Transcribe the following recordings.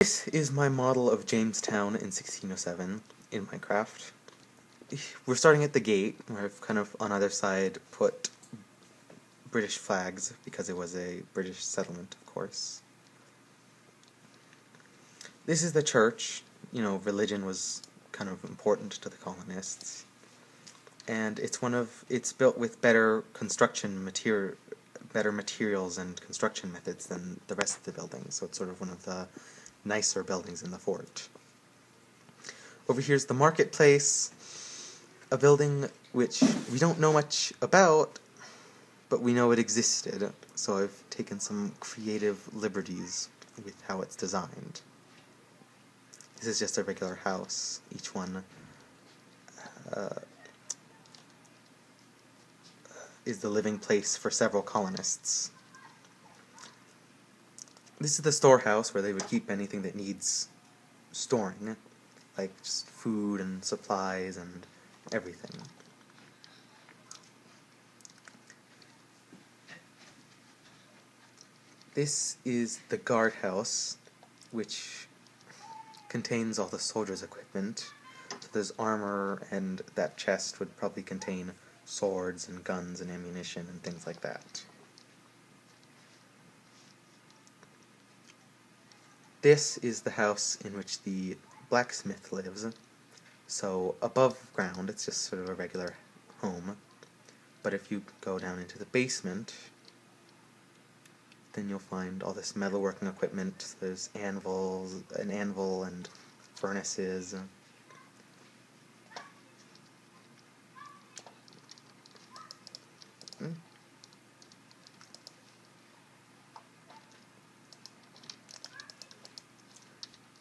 This is my model of Jamestown in 1607 in Minecraft. We're starting at the gate, where I've kind of on either side put British flags, because it was a British settlement, of course. This is the church. You know, religion was kind of important to the colonists. And it's one of, it's built with better construction material, better materials and construction methods than the rest of the buildings, so it's sort of one of the nicer buildings in the fort. Over here's the marketplace, a building which we don't know much about, but we know it existed, so I've taken some creative liberties with how it's designed. This is just a regular house, each one uh, is the living place for several colonists. This is the storehouse where they would keep anything that needs storing, like just food and supplies and everything. This is the guardhouse, which contains all the soldiers' equipment. So there's armor, and that chest would probably contain swords and guns and ammunition and things like that. This is the house in which the blacksmith lives. So above ground, it's just sort of a regular home. But if you go down into the basement, then you'll find all this metalworking equipment. There's anvils, an anvil, and furnaces.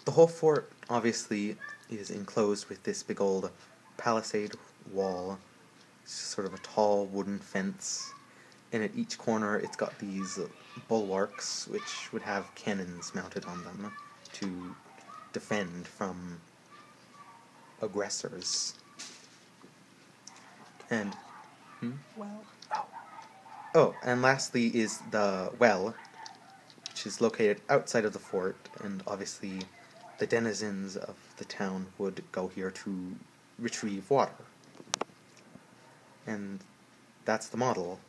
The whole fort, obviously, is enclosed with this big old palisade wall. It's sort of a tall wooden fence. And at each corner, it's got these bulwarks, which would have cannons mounted on them to defend from aggressors. And. Hmm? Well. Oh. Oh, and lastly is the well, which is located outside of the fort, and obviously the denizens of the town would go here to retrieve water. And that's the model.